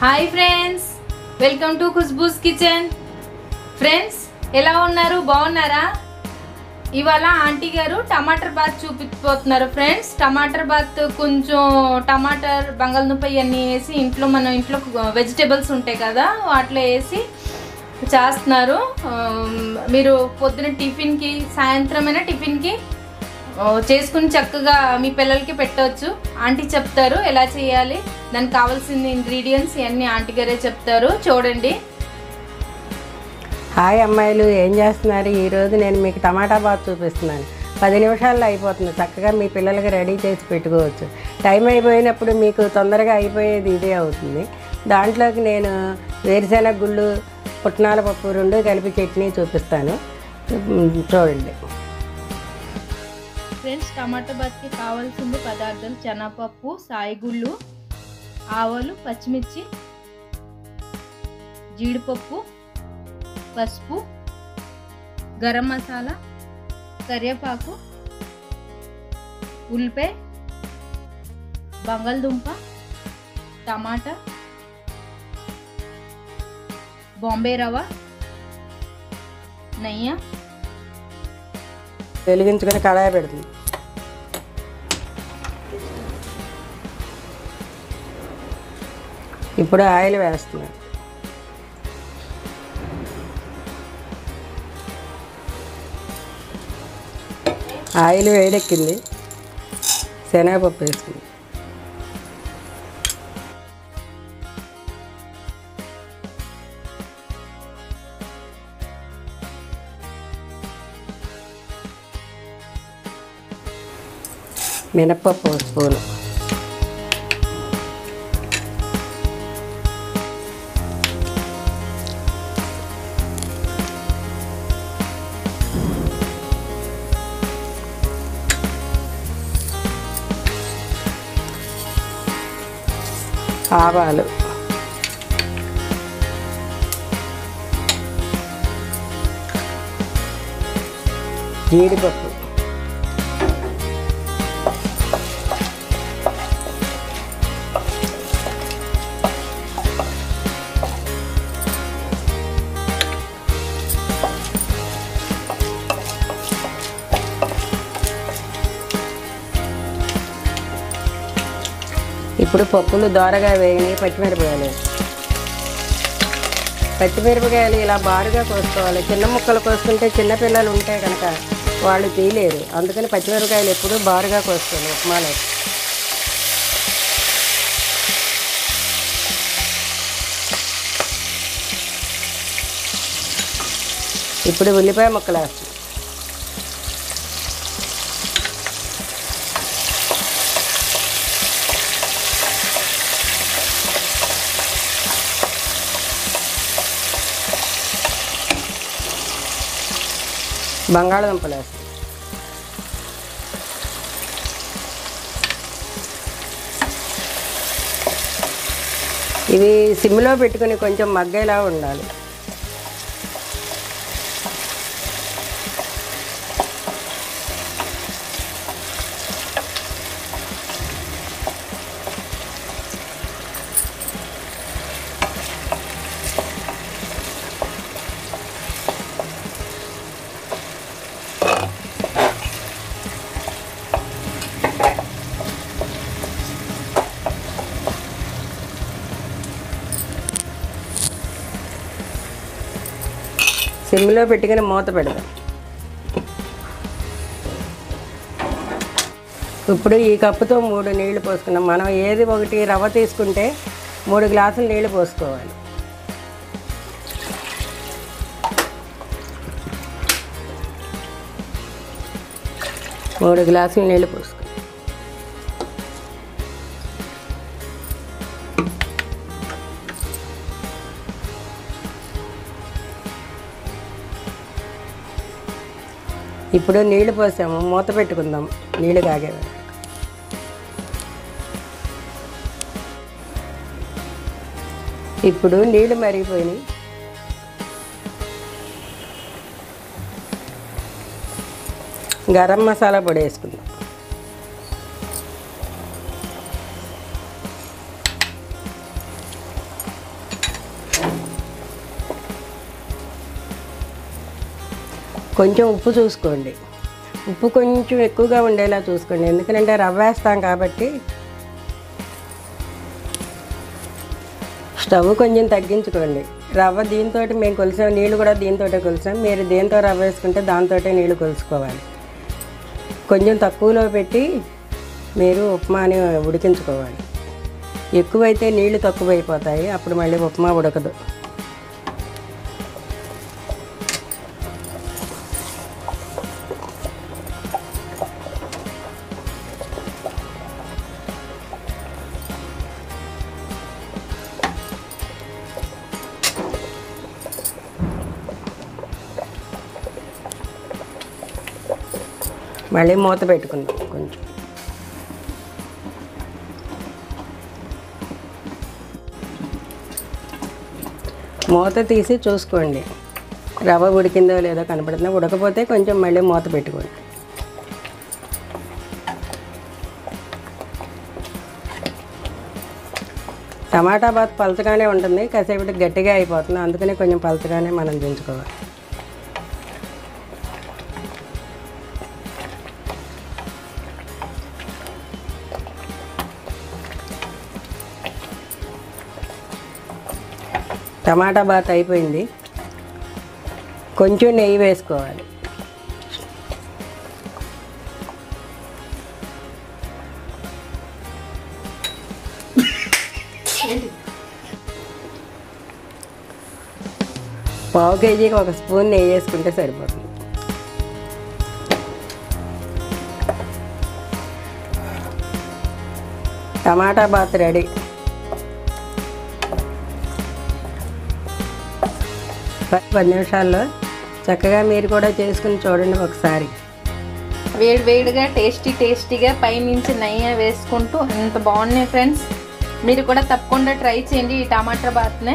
Hi friends welcome to Khushboo's kitchen friends ఎలా ఉన్నారు? బాగున్నారా? ఇవాళ ఆంటీ గారు టమాటర్ బాత్ చూపించబోతున్నారు ఫ్రెండ్స్ టమాటర్ బాత్ కొంచెం టమాటర్ బంగాళదుంప ఇవన్నీ వేసి ఇంట్లో మన ఇంట్లో వెజిటేబుల్స్ ఉంటాయి కదా వాటిలో వేసి చేస్తున్నారు. మీరు పొద్దున టిఫిన్కి సాయంత్రమైన టిఫిన్కి చేసుకుని చక్కగా మీ పిల్లలకి పెట్టవచ్చు. ఆంటీ చెప్తారు ఎలా చేయాలి దానికి కావాల్సిన ఇంగ్రీడియంట్స్ ఇవన్నీ ఆంటీ గారే చెప్తారు. చూడండి. హాయ్ అమ్మాయిలు ఏం చేస్తున్నారు? ఈరోజు నేను మీకు టమాటా బాత్ చూపిస్తున్నాను. పది నిమిషాల్లో అయిపోతుంది. చక్కగా మీ పిల్లలకి రెడీ చేసి పెట్టుకోవచ్చు. టైం అయిపోయినప్పుడు మీకు తొందరగా అయిపోయేది ఇదే అవుతుంది. దాంట్లోకి నేను వేరుశెనగ గుళ్ళు పుట్నాల పప్పు రెండు కలిపి చట్నీ చూపిస్తాను. చూడండి. ఫ్రెండ్స్ టమాటా బాత్కి కావాల్సిన పదార్థాలు శనగపప్పు సాయిగుళ్ళు ఆవాలు పచ్చిమిర్చి జీడిపప్పు పసుపు గరం మసాలా కరివేపాకు ఉల్లిపాయ బంగాళదుంప టమాటా బాంబే రవ్వ నెయ్యి వెలిగించుకొని కడాయి పెడుతుంది. ఇప్పుడు ఆయిల్ వేస్తున్నాను. ఆయిల్ వేడెక్కింది. శనగపప్పు వేసుకుంది. మినప్పప్పు ఒక స్పూను. ఆవాలు. జీడిపప్పు. ఇప్పుడు పప్పులు దోరగా వేయని పచ్చిమిరపకాయలు. పచ్చిమిరపకాయలు ఇలా బారుగా కోసుకోవాలి. చిన్న ముక్కలు కోసుకుంటే చిన్నపిల్లలు ఉంటే కనుక వాళ్ళు తీయలేరు. అందుకని పచ్చిమిరపకాయలు ఎప్పుడూ బారుగా కోసుకోవాలి ఉప్మాలో. ఇప్పుడు ఉల్లిపాయ ముక్కలు వేస్తాం. బంగాళదుంపలు వేస్తాం. ఇవి సిమ్లో పెట్టుకుని కొంచెం మగ్గేలా ఉండాలి. సిమ్లో పెట్టుకుని మూత పెడదాం ఇప్పుడు ఈ కప్పుతో మూడు నీళ్ళు పోసుకున్నాం. మనం ఏది ఒకటి రవ్వ తీసుకుంటే మూడు గ్లాసులు నీళ్ళు పోసుకోవాలి. మూడు గ్లాసులు నీళ్ళు పోసుకో ఇప్పుడు నీళ్ళు పోసాము మూత పెట్టుకుందాం నీళ్ళు కాగే ఇప్పుడు నీళ్ళు మరిగిపోయినాయి. గరం మసాలా పొడి వేసుకుందాం. కొంచెం ఉప్పు చూసుకోండి. ఉప్పు కొంచెం ఎక్కువగా ఉండేలా చూసుకోండి. ఎందుకంటే రవ్వ వేస్తాం కాబట్టి స్టవ్ కొంచెం తగ్గించుకోండి. రవ్వ దీంతో మేము కొలిసాం నీళ్ళు కూడా దీంతో కొలిసాం. మీరు దేంతో రవ్వ వేసుకుంటే దాంతో నీళ్ళు కొలుసుకోవాలి. కొంచెం తక్కువలో పెట్టి మీరు ఉప్మాని ఉడికించుకోవాలి. ఎక్కువైతే నీళ్ళు తక్కువైపోతాయి అప్పుడు మళ్ళీ ఉప్మా ఉడకదు. మళ్ళీ మూత పెట్టుకుందాం కొంచెం. మూత తీసి చూసుకోండి. రవ్వ ఉడికిందో లేదో కనపడుతుందో? ఉడకపోతే కొంచెం మళ్ళీ మూత పెట్టుకోండి. టమాటా బాత్ పలచగానే ఉంటుంది. కాసేపటికి గట్టిగా అయిపోతుంది. అందుకనే కొంచెం పలచగానే మనం దించుకోవాలి. టమాటా బాత్ అయిపోయింది. కొంచెం నెయ్యి వేసుకోవాలి. పావు కేజీకి ఒక స్పూన్ నెయ్యి వేసుకుంటే సరిపోతుంది. Tomato bath ready. పది నిమిషాల్లో చక్కగా మీరు కూడా చేసుకుని చూడండి ఒకసారి. వేడి వేడిగా టేస్టీ టేస్టీగా పైనుంచి నెయ్యి వేసుకుంటూ ఎంత బాగున్నాయి ఫ్రెండ్స్ మీరు కూడా తప్పకుండా ట్రై చేయండి ఈ టమాటా బాత్నే.